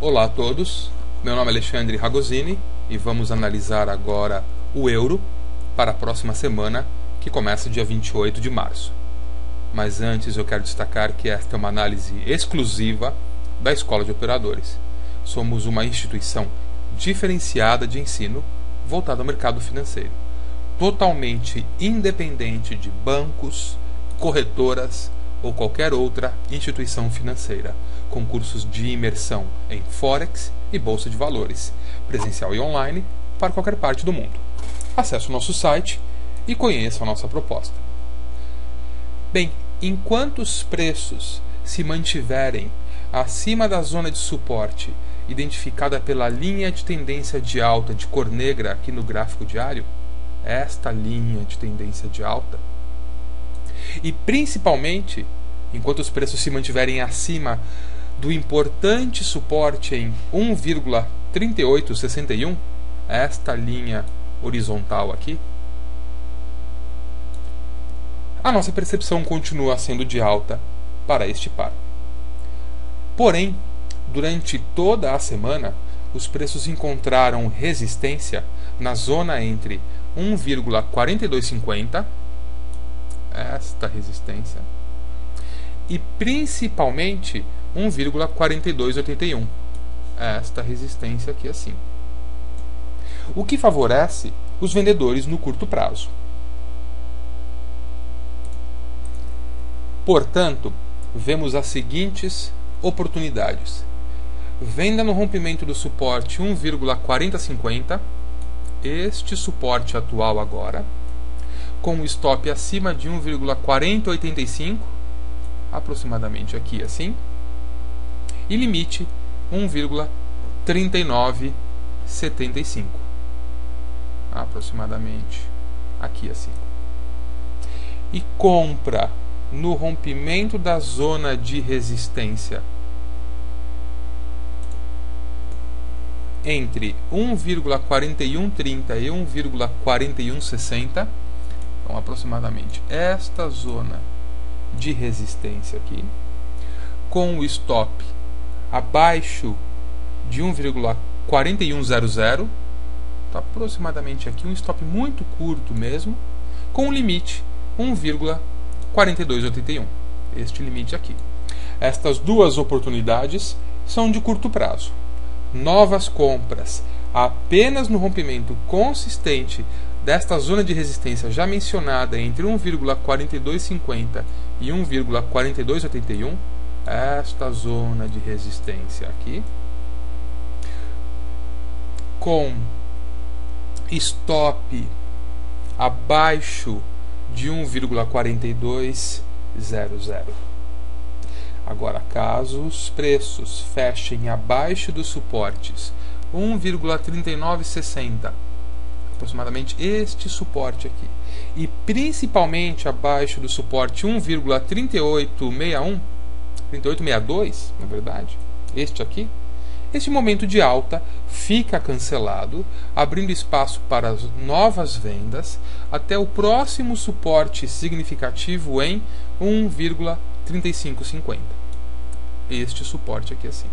Olá a todos, meu nome é Alexandre Ragosini e vamos analisar agora o euro para a próxima semana, que começa dia 28 de março. Mas antes eu quero destacar que esta é uma análise exclusiva da Escola de Operadores. Somos uma instituição diferenciada de ensino voltada ao mercado financeiro, totalmente independente de bancos, corretoras ou qualquer outra instituição financeira, com cursos de imersão em Forex e Bolsa de Valores, presencial e online, para qualquer parte do mundo. Acesse o nosso site e conheça a nossa proposta. Bem, enquanto os preços se mantiverem acima da zona de suporte identificada pela linha de tendência de alta de cor negra aqui no gráfico diário, esta linha de tendência de alta, e principalmente enquanto os preços se mantiverem acima do importante suporte em 1,3861, esta linha horizontal aqui, a nossa percepção continua sendo de alta para este par. Porém, durante toda a semana, os preços encontraram resistência na zona entre 1,4250, esta resistência, e principalmente 1,4281, esta resistência aqui assim. O que favorece os vendedores no curto prazo. Portanto, vemos as seguintes oportunidades: venda no rompimento do suporte 1,4050, este suporte atual agora, com o stop acima de 1,4085, aproximadamente aqui assim, e limite 1,3975, aproximadamente aqui assim. E compra no rompimento da zona de resistência entre 1,4130 e 1,4160, então aproximadamente esta zona de resistência aqui, com o stop abaixo de 1,4100, tá aproximadamente aqui um stop muito curto mesmo, com o limite 1,4281, este limite aqui. Estas duas oportunidades são de curto prazo. Novas compras apenas no rompimento consistente desta zona de resistência já mencionada entre 1,4250 e 1,4281, esta zona de resistência aqui, com stop abaixo de 1,4200. Agora, caso os preços fechem abaixo dos suportes 1,3960 aproximadamente este suporte aqui. E principalmente abaixo do suporte 1,3861, 3862, na verdade, este aqui, este momento de alta fica cancelado, abrindo espaço para as novas vendas até o próximo suporte significativo em 1,3550. Este suporte aqui assim.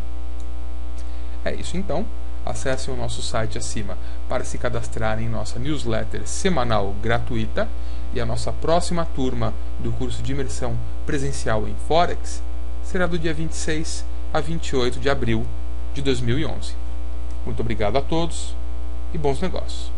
É isso então acessem o nosso site acima para se cadastrarem em nossa newsletter semanal gratuita e a nossa próxima turma do curso de imersão presencial em Forex será do dia 26 a 28 de abril de 2011. Muito obrigado a todos e bons negócios.